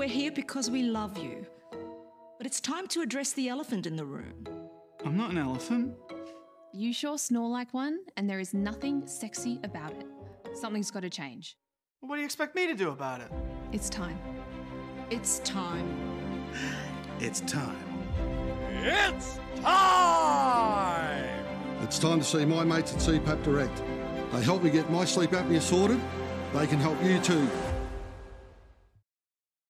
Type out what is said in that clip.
We're here because we love you. But it's time to address the elephant in the room. I'm not an elephant. You sure snore like one, and there is nothing sexy about it. Something's got to change. What do you expect me to do about it? It's time. It's time. It's time. It's time! It's time to see my mates at CPAP Direct. They help me get my sleep apnea sorted. They can help you too.